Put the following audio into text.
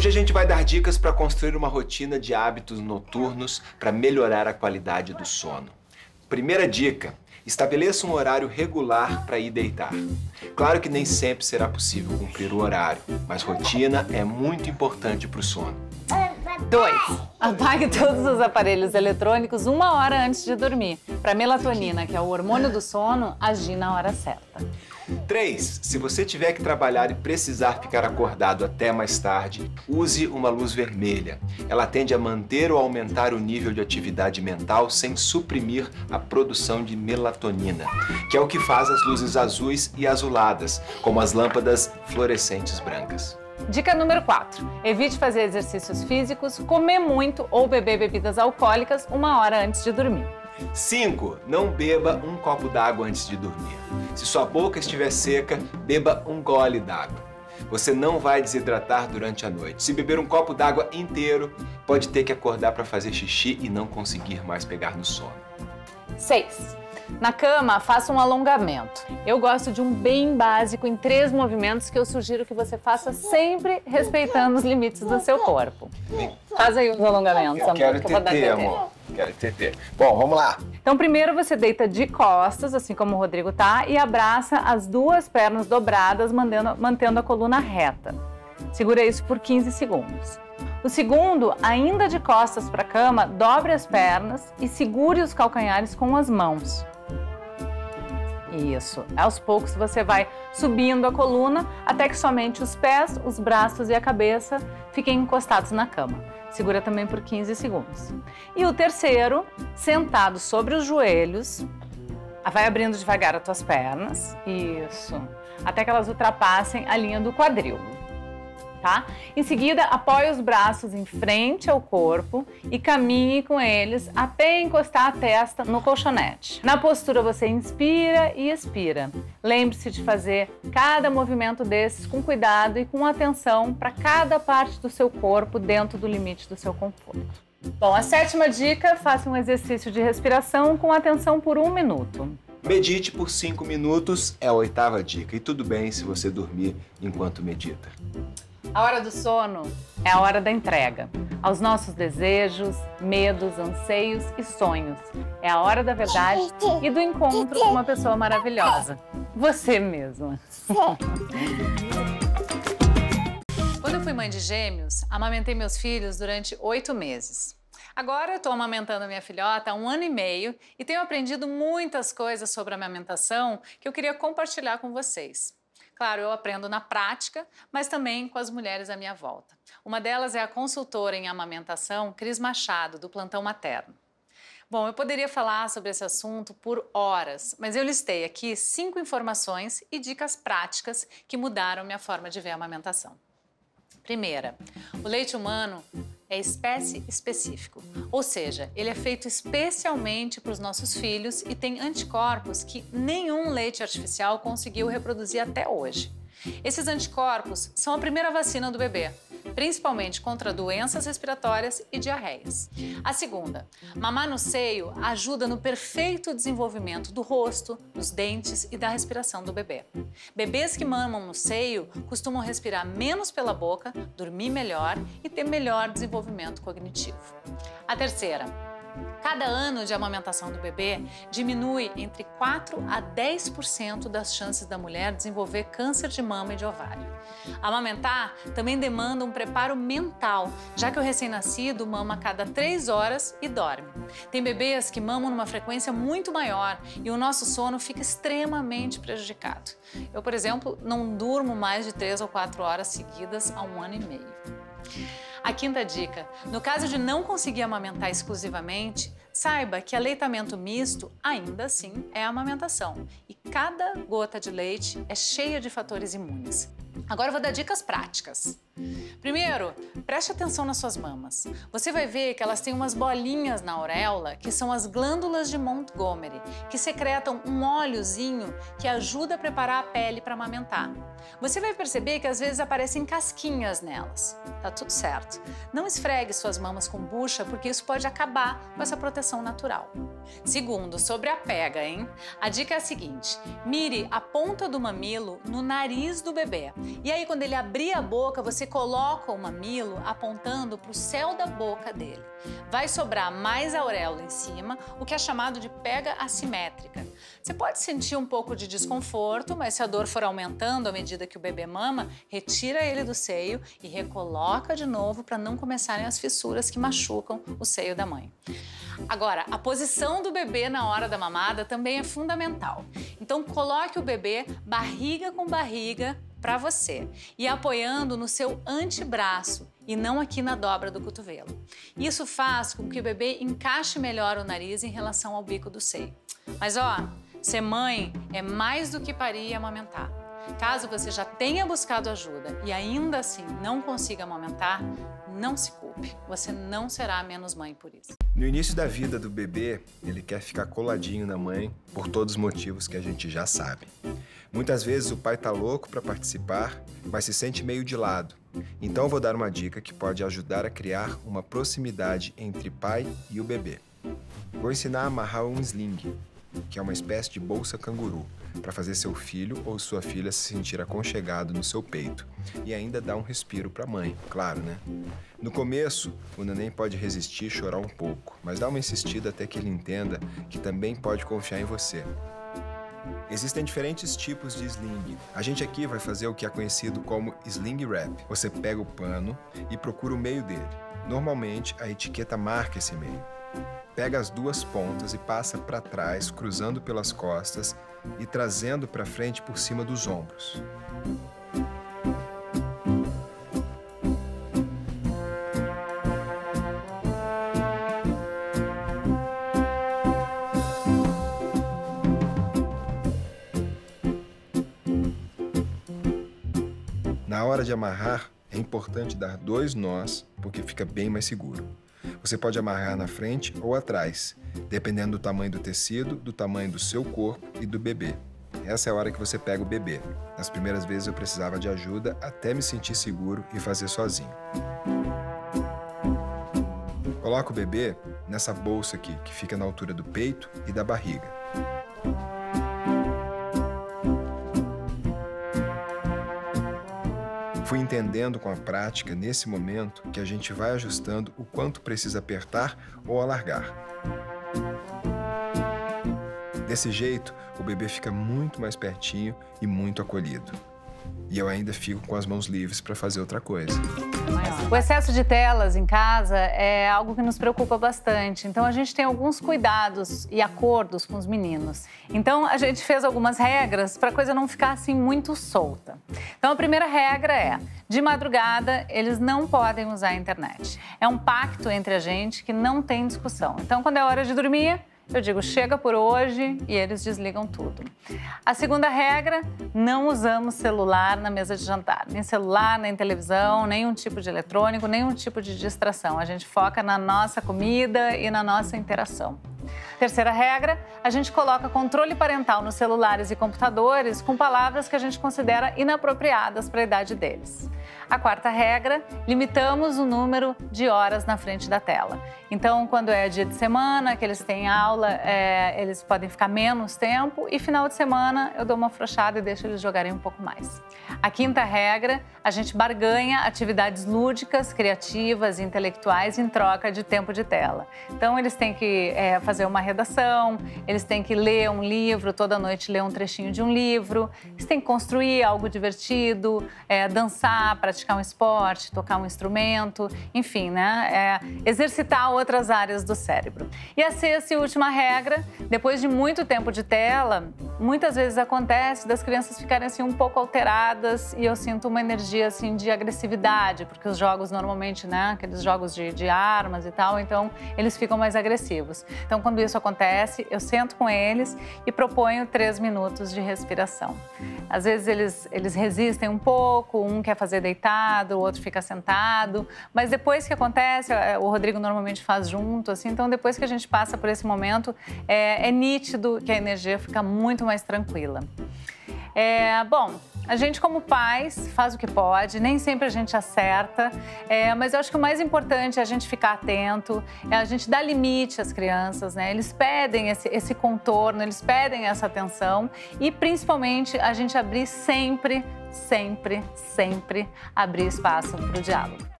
Hoje a gente vai dar dicas para construir uma rotina de hábitos noturnos para melhorar a qualidade do sono. Primeira dica: estabeleça um horário regular para ir deitar. Claro que nem sempre será possível cumprir o horário, mas rotina é muito importante para o sono. 2. Apague todos os aparelhos eletrônicos uma hora antes de dormir, para a melatonina, que é o hormônio do sono, agir na hora certa. 3. Se você tiver que trabalhar e precisar ficar acordado até mais tarde, use uma luz vermelha. Ela tende a manter ou aumentar o nível de atividade mental sem suprimir a produção de melatonina, que é o que faz as luzes azuis e azuladas, como as lâmpadas fluorescentes brancas. Dica número 4. Evite fazer exercícios físicos, comer muito ou beber bebidas alcoólicas uma hora antes de dormir. 5. Não beba um copo d'água antes de dormir. Se sua boca estiver seca, beba um gole d'água. Você não vai desidratar durante a noite. Se beber um copo d'água inteiro, pode ter que acordar para fazer xixi e não conseguir mais pegar no sono. 6. Na cama, faça um alongamento. Eu gosto de um bem básico em três movimentos que eu sugiro que você faça sempre respeitando os limites do seu corpo. Faz aí os alongamentos, Eu quero TT. amor. Quero TT. Bom, vamos lá. Então, primeiro você deita de costas, assim como o Rodrigo tá, e abraça as duas pernas dobradas, mantendo, mantendo a coluna reta. Segura isso por 15 segundos. O segundo, ainda de costas para a cama, dobre as pernas e segure os calcanhares com as mãos. Isso. Aos poucos você vai subindo a coluna até que somente os pés, os braços e a cabeça fiquem encostados na cama. Segura também por 15 segundos. E o terceiro, sentado sobre os joelhos, vai abrindo devagar as tuas pernas. Isso. Até que elas ultrapassem a linha do quadril. Tá? Em seguida, apoie os braços em frente ao corpo e caminhe com eles até encostar a testa no colchonete. Na postura, você inspira e expira. Lembre-se de fazer cada movimento desses com cuidado e com atenção para cada parte do seu corpo dentro do limite do seu conforto. Bom, a sétima dica: faça um exercício de respiração com atenção por um minuto. Medite por 5 minutos é a oitava dica. E tudo bem se você dormir enquanto medita. A hora do sono é a hora da entrega aos nossos desejos, medos, anseios e sonhos. É a hora da verdade e do encontro com uma pessoa maravilhosa. Você mesma. Quando eu fui mãe de gêmeos, amamentei meus filhos durante oito meses. Agora eu estou amamentando minha filhota há um ano e meio e tenho aprendido muitas coisas sobre a amamentação que eu queria compartilhar com vocês. Claro, eu aprendo na prática, mas também com as mulheres à minha volta. Uma delas é a consultora em amamentação, Cris Machado, do Plantão Materno. Bom, eu poderia falar sobre esse assunto por horas, mas eu listei aqui cinco informações e dicas práticas que mudaram minha forma de ver a amamentação. Primeira, o leite humano é espécie específico, ou seja, ele é feito especialmente para os nossos filhos e tem anticorpos que nenhum leite artificial conseguiu reproduzir até hoje. Esses anticorpos são a primeira vacina do bebê, principalmente contra doenças respiratórias e diarreias. A segunda, mamar no seio ajuda no perfeito desenvolvimento do rosto, dos dentes e da respiração do bebê. Bebês que mamam no seio costumam respirar menos pela boca, dormir melhor e ter melhor desenvolvimento cognitivo. A terceira, Cada ano de amamentação do bebê diminui entre 4 a 10% das chances da mulher desenvolver câncer de mama e de ovário. Amamentar também demanda um preparo mental, já que o recém-nascido mama a cada 3 horas e dorme. Tem bebês que mamam numa frequência muito maior e o nosso sono fica extremamente prejudicado. Eu, por exemplo, não durmo mais de 3 ou 4 horas seguidas há um ano e meio. A quinta dica: no caso de não conseguir amamentar exclusivamente, saiba que aleitamento misto ainda assim é amamentação e cada gota de leite é cheia de fatores imunes. Agora eu vou dar dicas práticas. Primeiro, Preste atenção nas suas mamas. Você vai ver que elas têm umas bolinhas na auréola, que são as glândulas de Montgomery, que secretam um óleozinho que ajuda a preparar a pele para amamentar. Você vai perceber que às vezes aparecem casquinhas nelas. Tá tudo certo. Não esfregue suas mamas com bucha, porque isso pode acabar com essa proteção natural. Segundo, sobre a pega, hein? A dica é a seguinte: mire a ponta do mamilo no nariz do bebê. E aí, quando ele abrir a boca, você coloca o mamilo apontando para o céu da boca dele. Vai sobrar mais auréola em cima, o que é chamado de pega assimétrica. Você pode sentir um pouco de desconforto, mas se a dor for aumentando à medida que o bebê mama, retira ele do seio e recoloca de novo para não começarem as fissuras que machucam o seio da mãe. Agora, a posição do bebê na hora da mamada também é fundamental. Então, coloque o bebê barriga com barriga para você e apoiando no seu antebraço e não aqui na dobra do cotovelo. Isso faz com que o bebê encaixe melhor o nariz em relação ao bico do seio. Mas ó, ser mãe é mais do que parir e amamentar. Caso você já tenha buscado ajuda e ainda assim não consiga amamentar, não se culpe, você não será menos mãe por isso. No início da vida do bebê, ele quer ficar coladinho na mãe por todos os motivos que a gente já sabe. Muitas vezes o pai tá louco para participar, mas se sente meio de lado. Então vou dar uma dica que pode ajudar a criar uma proximidade entre pai e o bebê. Vou ensinar a amarrar um sling, que é uma espécie de bolsa canguru para fazer seu filho ou sua filha se sentir aconchegado no seu peito e ainda dar um respiro para a mãe, claro, né? No começo, o neném pode resistir e chorar um pouco, mas dá uma insistida até que ele entenda que também pode confiar em você. Existem diferentes tipos de sling. A gente aqui vai fazer o que é conhecido como sling wrap. Você pega o pano e procura o meio dele. Normalmente, a etiqueta marca esse meio. Pega as duas pontas e passa para trás, cruzando pelas costas e trazendo para frente por cima dos ombros. Na hora de amarrar, é importante dar dois nós, porque fica bem mais seguro. Você pode amarrar na frente ou atrás, dependendo do tamanho do tecido, do tamanho do seu corpo e do bebê. Essa é a hora que você pega o bebê. Nas primeiras vezes eu precisava de ajuda até me sentir seguro e fazer sozinho. Coloca o bebê nessa bolsa aqui, que fica na altura do peito e da barriga. Fui entendendo com a prática, nesse momento, que a gente vai ajustando o quanto precisa apertar ou alargar. Desse jeito, o bebê fica muito mais pertinho e muito acolhido. E eu ainda fico com as mãos livres para fazer outra coisa. O excesso de telas em casa é algo que nos preocupa bastante. Então a gente tem alguns cuidados e acordos com os meninos. Então a gente fez algumas regras para a coisa não ficar assim muito solta. Então a primeira regra é: de madrugada eles não podem usar a internet. É um pacto entre a gente que não tem discussão. Então quando é hora de dormir, eu digo, chega por hoje e eles desligam tudo. A segunda regra, não usamos celular na mesa de jantar. Nem celular, nem televisão, nenhum tipo de eletrônico, nenhum tipo de distração. A gente foca na nossa comida e na nossa interação. Terceira regra, a gente coloca controle parental nos celulares e computadores com palavras que a gente considera inapropriadas para a idade deles. A quarta regra, limitamos o número de horas na frente da tela. Então, quando é dia de semana, que eles têm aula, é, eles podem ficar menos tempo e final de semana eu dou uma afrouxada e deixo eles jogarem um pouco mais. A quinta regra, a gente barganha atividades lúdicas, criativas intelectuais em troca de tempo de tela. Então, eles têm que é, fazer uma redação, eles têm que ler um livro, toda noite ler um trechinho de um livro, eles têm que construir algo divertido, é, dançar, praticar um esporte, tocar um instrumento, enfim, né? É, exercitar outras áreas do cérebro. E a sexta e última regra, depois de muito tempo de tela, muitas vezes acontece das crianças ficarem assim um pouco alteradas e eu sinto uma energia assim de agressividade, porque os jogos normalmente, né, aqueles jogos de, de armas e tal, então eles ficam mais agressivos. Então quando isso acontece, eu sento com eles e proponho três minutos de respiração. Às vezes eles, eles resistem um pouco, um quer fazer deitado, o outro fica sentado, mas depois que acontece, é, o Rodrigo normalmente faz junto, assim, então depois que a gente passa por esse momento, é, é nítido que a energia fica muito mais tranquila. É, bom, a gente, como pais, faz o que pode, nem sempre a gente acerta, é, mas eu acho que o mais importante é a gente ficar atento, é a gente dar limite às crianças, né? Eles pedem esse, esse contorno, eles pedem essa atenção e, principalmente, a gente abrir sempre, sempre, sempre abrir espaço para o diálogo.